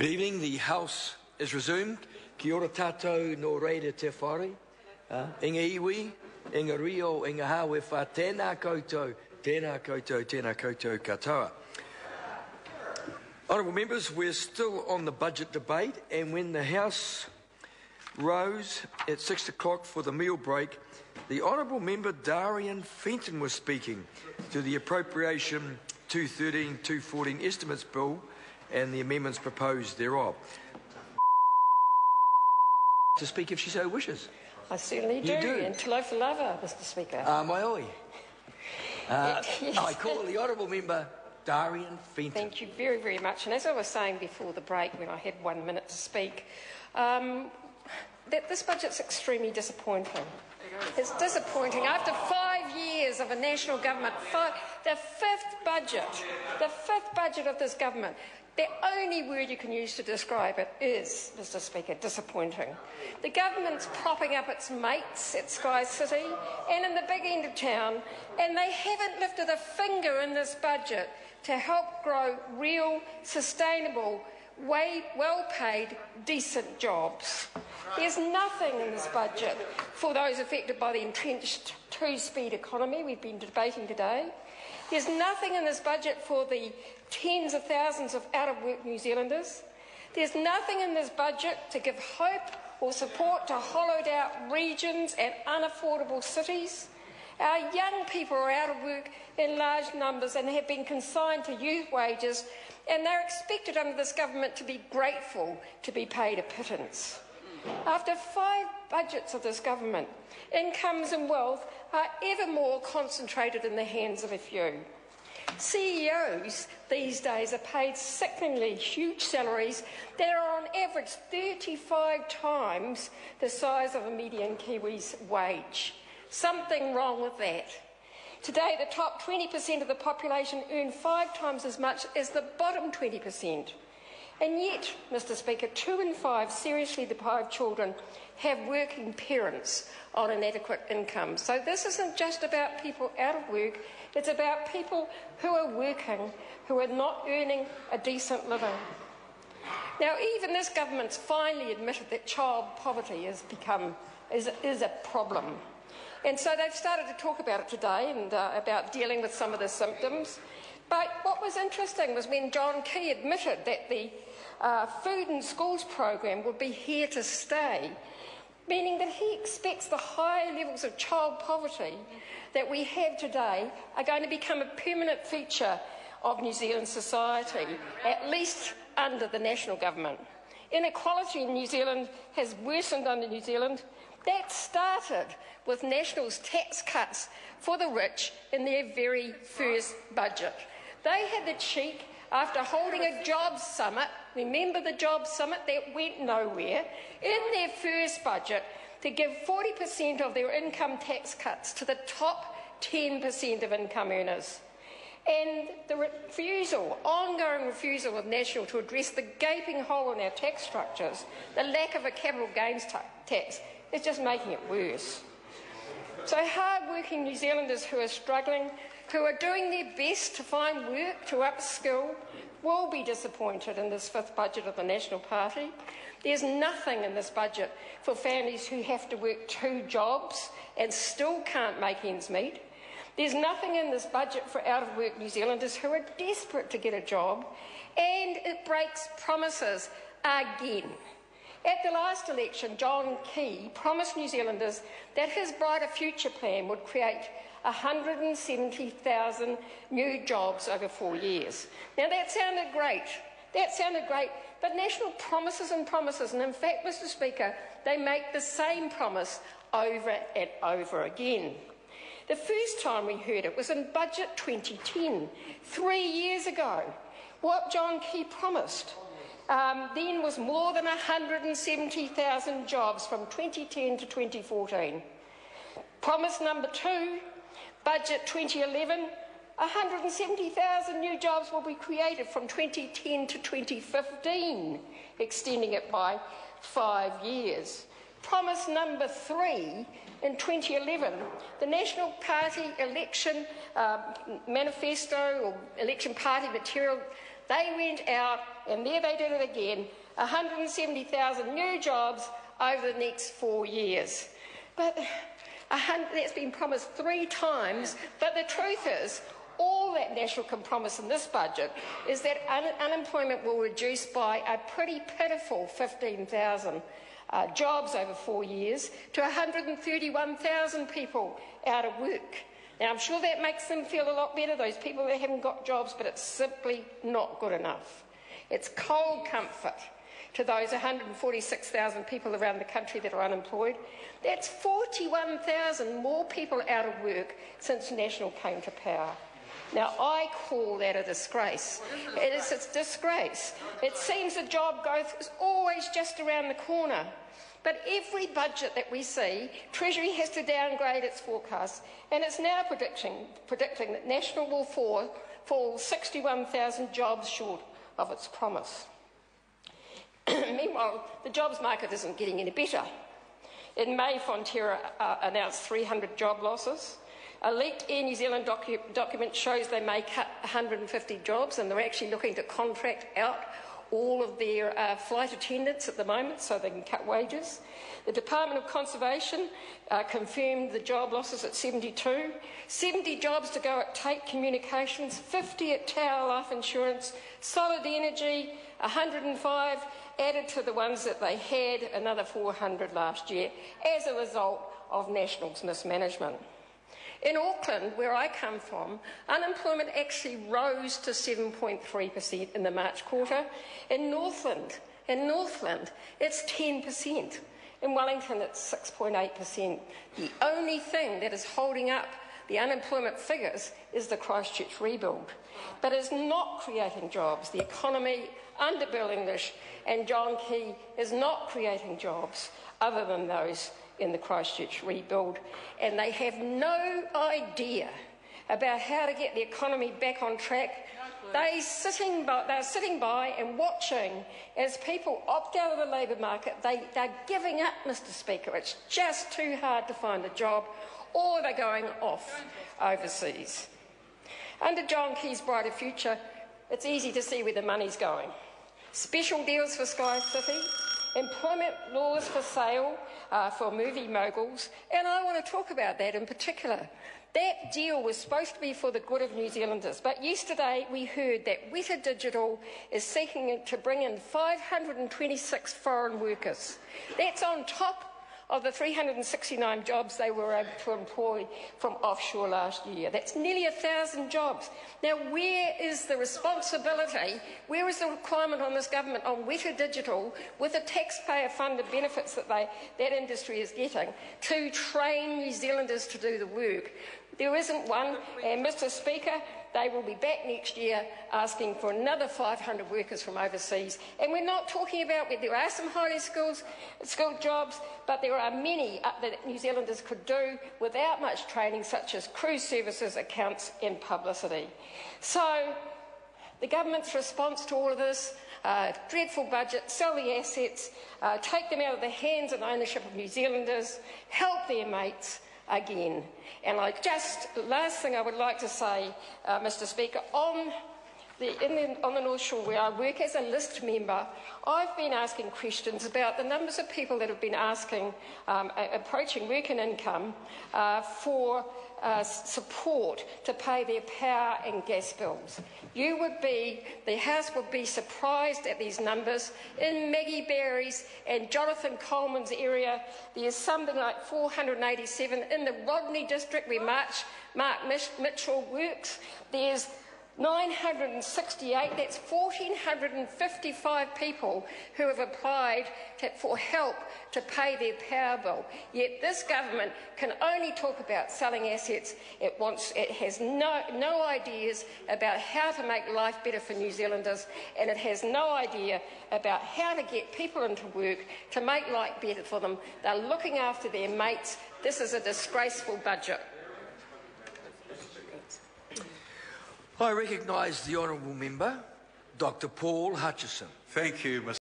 Good evening. The House is resumed. Kia ora tātou no reira te whare. Uh, inga iwi, inga rio, inga hawe wha, tēnā koutou, tēnā koutou, tēnā koutou katoa. Honourable members, we're still on the budget debate, and when the House rose at six o'clock for the meal break, the Honourable Member Darien Fenton was speaking to the Appropriation 213 214 Estimates Bill and the amendments proposed thereof. To speak if she so wishes. I certainly do, You do. And talofa lava, Mr Speaker. Uh, my oi. Uh, Yes. I call the Honourable Member Darien Fenton. Thank you very, very much. And as I was saying before the break, when I had one minute to speak, um, that this budget's extremely disappointing. It's disappointing. After five years of a national government, five, the fifth budget, the fifth budget of this government, the only word you can use to describe it is, Mr Speaker, disappointing. The government's propping up its mates at Sky City and in the big end of town, and they haven't lifted a finger in this budget to help grow real, sustainable, way, well-paid, decent jobs. There's nothing in this budget for those affected by the entrenched two-speed economy we've been debating today. There's nothing in this budget for the tens of thousands of out-of-work New Zealanders. There's nothing in this budget to give hope or support to hollowed-out regions and unaffordable cities. Our young people are out of work in large numbers and have been consigned to youth wages, and they're expected under this government to be grateful to be paid a pittance. After five budgets of this government, incomes and wealth are ever more concentrated in the hands of a few. CEOs these days are paid sickeningly huge salaries that are on average 35 times the size of a median Kiwi's wage. Something wrong with that. Today, the top 20% of the population earn five times as much as the bottom 20%. And yet, Mr Speaker, two in five seriously deprived children have working parents on an adequate income. So this isn't just about people out of work, it's about people who are working, who are not earning a decent living. Now, even this government's finally admitted that child poverty has become is, is a problem. And so they've started to talk about it today and uh, about dealing with some of the symptoms. But what was interesting was when John Key admitted that the uh, Food and Schools program would be here to stay, meaning that he expects the high levels of child poverty that we have today are going to become a permanent feature of New Zealand society, at least under the national government. Inequality in New Zealand has worsened under New Zealand. That started with National's tax cuts for the rich in their very first budget. They had the cheek, after holding a jobs summit, remember the jobs summit that went nowhere, in their first budget to give 40% of their income tax cuts to the top 10% of income earners. And the refusal, ongoing refusal of National to address the gaping hole in our tax structures, the lack of a capital gains ta- tax, is just making it worse. So, hard-working New Zealanders who are struggling, who are doing their best to find work, to upskill, will be disappointed in this fifth budget of the National Party. There's nothing in this budget for families who have to work two jobs and still can't make ends meet. There's nothing in this budget for out of work New Zealanders who are desperate to get a job, and it breaks promises again. At the last election, John Key promised New Zealanders that his Brighter Future plan would create 170,000 new jobs over four years. Now, that sounded great. That sounded great, but National promises and promises, and in fact, Mr Speaker, they make the same promise over and over again. The first time we heard it was in Budget 2010, three years ago. What John Key promised um, then was more than 170,000 jobs from 2010 to 2014. Promise number two, Budget 2011, 170,000 new jobs will be created from 2010 to 2015, extending it by five years. Promise number three, in 2011, the National Party election uh, manifesto or election party material They went out, and there they did it again 170,000 new jobs over the next four years. But that's been promised three times. But the truth is, all that National can promise in this budget is that un unemployment will reduce by a pretty pitiful 15,000 uh, jobs over four years to 131,000 people out of work. Now, I'm sure that makes them feel a lot better, those people that haven't got jobs, but it's simply not good enough. It's cold comfort to those 146,000 people around the country that are unemployed. That's 41,000 more people out of work since National came to power. Now, I call that a disgrace. It is a disgrace. It seems the job growth is always just around the corner. But every budget that we see, Treasury has to downgrade its forecast, and it's now predicting, predicting that National will fall, fall 61,000 jobs short of its promise. Meanwhile, the jobs market isn't getting any better. In May, Fonterra uh, announced 300 job losses. A leaked Air New Zealand docu document shows they may cut 150 jobs and they're actually looking to contract out all of their uh, flight attendants at the moment so they can cut wages. The Department of Conservation uh, confirmed the job losses at 72. 70 jobs to go at Tait Communications, 50 at Tower Life Insurance, Solid Energy, 105 added to the ones that they had, another 400 last year, as a result of National's mismanagement. In Auckland, where I come from, unemployment actually rose to 7.3% in the March quarter. In Northland, in Northland, it's 10%. In Wellington, it's 6.8%. The only thing that is holding up the unemployment figures is the Christchurch rebuild. But it's not creating jobs. The economy under Bill English and John Key is not creating jobs other than those in the Christchurch rebuild, and they have no idea about how to get the economy back on track. They sitting by, they're sitting by and watching as people opt out of the labour market. They, they're giving up, Mr Speaker. It's just too hard to find a job, or they're going off overseas. Under John Key's Brighter Future, it's easy to see where the money's going. Special deals for Sky City, employment laws for sale uh, for movie moguls, and I want to talk about that in particular. That deal was supposed to be for the good of New Zealanders, but yesterday we heard that Weta Digital is seeking to bring in 526 foreign workers. That's on top of the 369 jobs they were able to employ from offshore last year. That's nearly a thousand jobs. Now, where is the responsibility? Where is the requirement on this government on Weta Digital with the taxpayer-funded benefits that they, that industry is getting to train New Zealanders to do the work? There isn't one, and Mr Speaker, they will be back next year asking for another 500 workers from overseas. And we're not talking about there are some highly skilled, skilled jobs, but there are many uh, that New Zealanders could do without much training, such as cruise services, accounts, and publicity. So, the government's response to all of this uh, dreadful budget, sell the assets, uh, take them out of the hands and ownership of New Zealanders, help their mates, again. And I just, last thing I would like to say, uh, Mr Speaker, on the, the, on the North Shore where I work as a list member, I've been asking questions about the numbers of people that have been asking, um, approaching work and income uh, for uh, support to pay their power and gas bills. You would be, the House would be surprised at these numbers. In Maggie Barry's and Jonathan Coleman's area, there's something like 487. In the Rodney district where March, Mark Mitchell works, there's 968, that's 1,455 people who have applied to, for help to pay their power bill. Yet this government can only talk about selling assets. It, wants, it has no, no ideas about how to make life better for New Zealanders, and it has no idea about how to get people into work to make life better for them. They're looking after their mates. This is a disgraceful budget. I recognise the honourable member, Dr Paul Hutchison. Thank you, Mr